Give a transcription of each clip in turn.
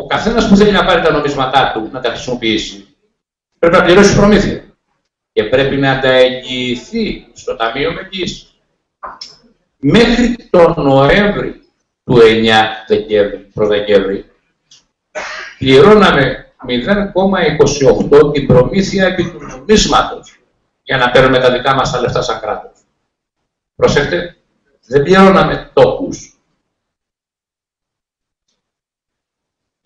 Ο καθένας που θέλει να πάρει τα νομίσματά του να τα χρησιμοποιήσει, πρέπει να πληρώσει προμήθεια. Και πρέπει να τα εγγυηθεί στο Ταμείο Μεγγύηση. Μέχρι τον Νοέμβρη του 9 Δεκέμβρη, προ Δεκέμβρη, πληρώναμε 0,28 την προμήθεια επί του νομίσματος για να παίρνουμε τα δικά μας τα λεφτά σαν κράτος. Προσέξτε, δεν πληρώναμε τόκους.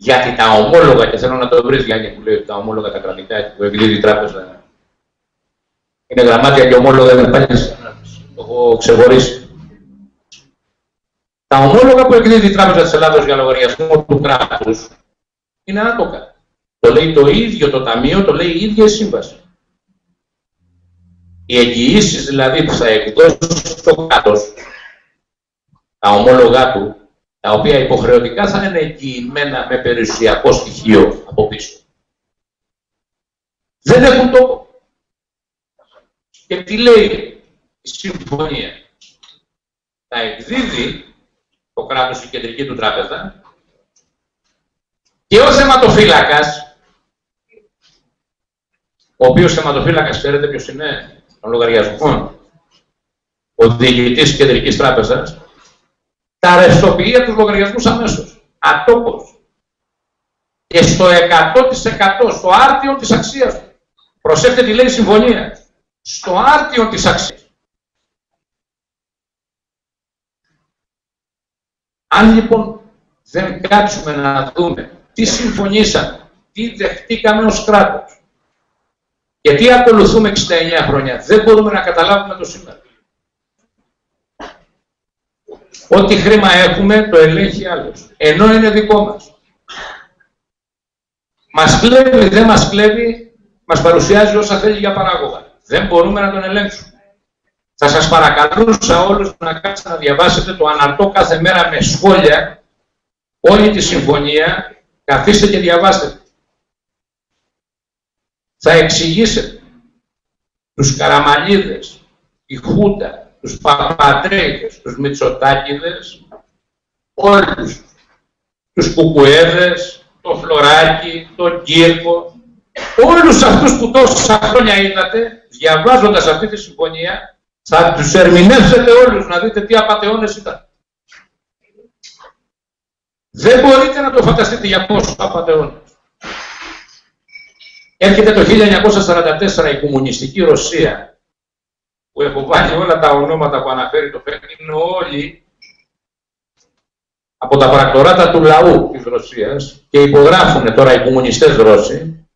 Γιατί τα ομόλογα, και θέλω να το βρεις Γιάννη που λέει τα ομόλογα τα κρατικά που εκδίδει η τράπεζα είναι γραμμάτια και ομόλογα δεν πάλι το έχω ξεχωρίσει. Τα ομόλογα που εκδίδει η Τράπεζα της Ελλάδος για λογαριασμό του κράτους είναι άτοκα. Το λέει το ίδιο το Ταμείο, το λέει η ίδια η Σύμβαση. Οι εγγυήσεις δηλαδή που θα εκδώσει στο κράτος, τα ομόλογά του, τα οποία υποχρεωτικά θα είναι εγγυημένα με περιουσιακό στοιχείο από πίσω. Δεν έχουν τόπο. Και τι λέει η συμφωνία. Θα εκδίδει το κράτος η κεντρική του τράπεζα και ο θεματοφύλακας, ο οποίος θεματοφύλακας ξέρετε ποιος είναι, των λογαριασμών, ο διοικητής κεντρικής τράπεζας, τα ρευστοποιεί από τους λογαριασμούς αμέσως, ατόπος. Και στο 100% στο άρτιο της αξίας του. Προσέξτε τι λέει η συμφωνία. Στο άρτιο της αξίας. Αν λοιπόν δεν κάτσουμε να δούμε τι συμφωνήσαμε, τι δεχτήκαμε ως κράτος και τι ακολουθούμε 69 χρόνια, δεν μπορούμε να καταλάβουμε το σήμερα. Ό,τι χρήμα έχουμε το ελέγχει άλλος, ενώ είναι δικό μας. Μας κλέβει, δεν μας κλέβει, μας παρουσιάζει όσα θέλει για παράγωγα. Δεν μπορούμε να τον ελέγξουμε. Θα σας παρακαλούσα όλους να κάτσετε να διαβάσετε το αναρτώ κάθε μέρα με σχόλια όλη τη συμφωνία, καθίστε και διαβάστε. Θα εξηγήσετε τους Καραμαλίδες, η Χούντα, τους Παπατρέιδες, τους Μητσοτάκηδες, όλους τους Κουκουέδες, το Φλωράκι, το Κύρκο, όλους αυτούς που τόσα χρόνια είδατε, διαβάζοντας αυτή τη συμφωνία, θα τους ερμηνεύσετε όλους να δείτε τι απαταιώνες ήταν. Δεν μπορείτε να το φανταστείτε για πόσο απαταιώνες. Έρχεται το 1944 η κομμουνιστική Ρωσία, που έχω βάλει όλα τα ονόματα που αναφέρει το ΦΕΚ, είναι όλοι από τα πρακτοράτα του λαού της Ρωσίας και υπογράφουν τώρα οι κομμουνιστές Ρώσοι,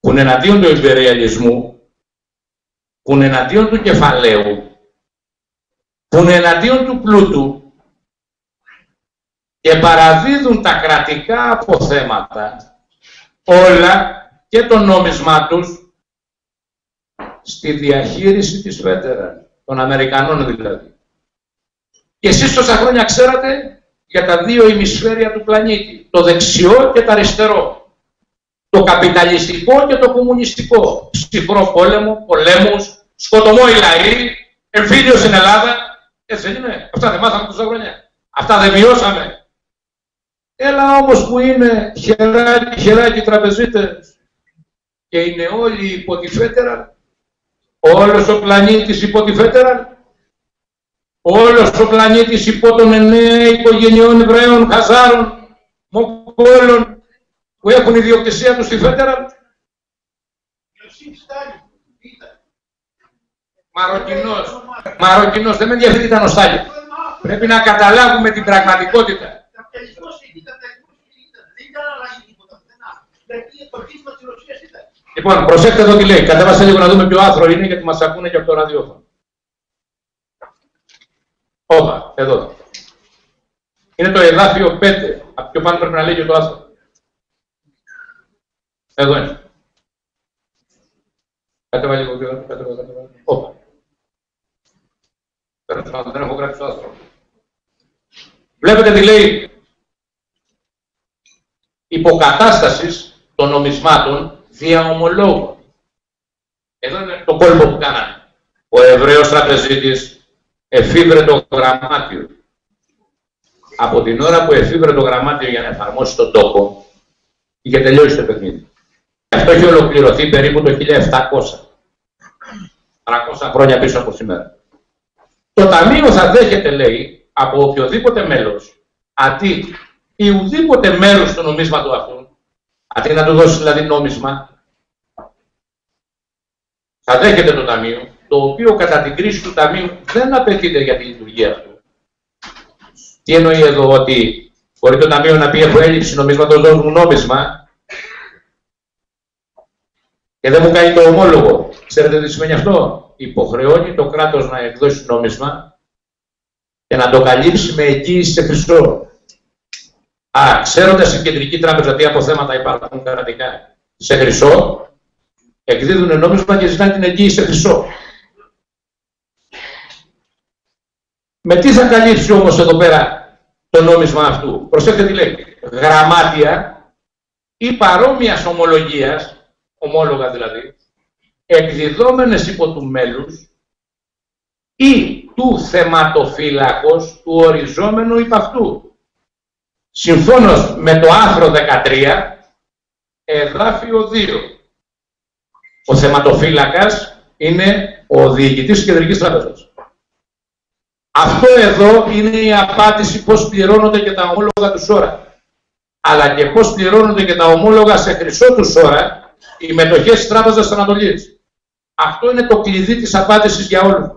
που είναι εναντίον του υπεριαλισμού, που είναι εναντίον του κεφαλαίου, που είναι εναντίον του πλούτου και παραδίδουν τα κρατικά αποθέματα όλα και το νόμισμά τους στη διαχείριση της Φέτερα, των Αμερικανών δηλαδή. Και εσείς τόσα χρόνια ξέρατε για τα δύο ημισφαίρια του πλανήτη, το δεξιό και το αριστερό το καπιταλιστικό και το κομμουνιστικό. Ψυχρό πόλεμο, πολέμους, σκοτωμό οι λαοί, εμφύλιος στην Ελλάδα. Έτσι δεν είναι. Αυτά δεν μάθαμε τόσα χρόνια. Αυτά δεν βιώσαμε. Έλα όμως που είναι χεράκι, χεράκι τραπεζίτες και είναι όλοι υπό τη φέτερα, όλος ο πλανήτης υπό τη φέτερα, όλος ο πλανήτης υπό των εννέα οικογενειών Εβραίων, Χαζάρων, Μοκόλων, που έχουν ιδιοκτησία τους στη Φέτερα. Μαροκινός. Μαροκινός. Δεν με ενδιαφέρει ήταν ο Στάλιν. Πρέπει να καταλάβουμε την πραγματικότητα. Λοιπόν, προσέξτε εδώ τι λέει. Κατέβασε λίγο να δούμε ποιο άθρο είναι γιατί μας ακούνε και από το ραδιόφωνο. Όπα, εδώ. Είναι το εδάφιο 5. Από πιο πάνω πρέπει να λέει το άθρο. Εδώ είναι. Κάτω λίγο πιο κάτω, κάτω, κάτω. Όπα. Δεν έχω γράψει το άστρο. Βλέπετε τι λέει. Υποκατάστασης των νομισμάτων δια ομολόγων. Εδώ είναι το κόλπο που κάνανε. Ο Εβραίος τραπεζίτης εφήβρε το γραμμάτιο. από την ώρα που εφήβρε το γραμμάτιο για να εφαρμόσει τον τόπο, είχε τελειώσει το παιχνίδι. Αυτό έχει ολοκληρωθεί περίπου το 1700. 300 χρόνια πίσω από σήμερα. Το Ταμείο θα δέχεται, λέει, από οποιοδήποτε μέλος, αντί ή ουδήποτε μέρος του νομίσματου αυτού, αντί να του δώσεις δηλαδή νόμισμα, θα δέχεται το Ταμείο, το οποίο κατά την κρίση του Ταμείου δεν απαιτείται για τη λειτουργία του. Τι εννοεί εδώ ότι μπορεί το Ταμείο να πει έχω έλλειψη νομίσματος, δώσ' μου νόμισμα και δεν μου κάνει το ομόλογο. Ξέρετε τι σημαίνει αυτό; Υποχρεώνει το κράτος να εκδώσει νόμισμα και να το καλύψει με εγγύηση σε χρυσό. Α, ξέροντας η κεντρική τράπεζα τι αποθέματα υπάρχουν κρατικά σε χρυσό, εκδίδουν νόμισμα και ζητάνε την εγγύηση σε χρυσό. Με τι θα καλύψει όμως εδώ πέρα το νόμισμα αυτού; Προσέξτε τι λέει. Γραμμάτια ή παρόμοιας ομολογίας, ομόλογα δηλαδή, εκδιδόμενες υπό του μέλους ή του θεματοφύλακος του οριζόμενου υπ' αυτού. Συμφώνως με το άρθρο 13, εδάφιο 2. Ο θεματοφύλακας είναι ο διοικητής της Κεντρικής Τράπεζας. Αυτό εδώ είναι η απάντηση πώς πληρώνονται και τα ομόλογα του ΣΟΡΑ. Αλλά και πώς πληρώνονται και τα ομόλογα σε χρυσό του ΣΟΡΑ οι μετοχές της Τράπεζας της Ανατολής. Αυτό είναι το κλειδί της απάντησης για όλους.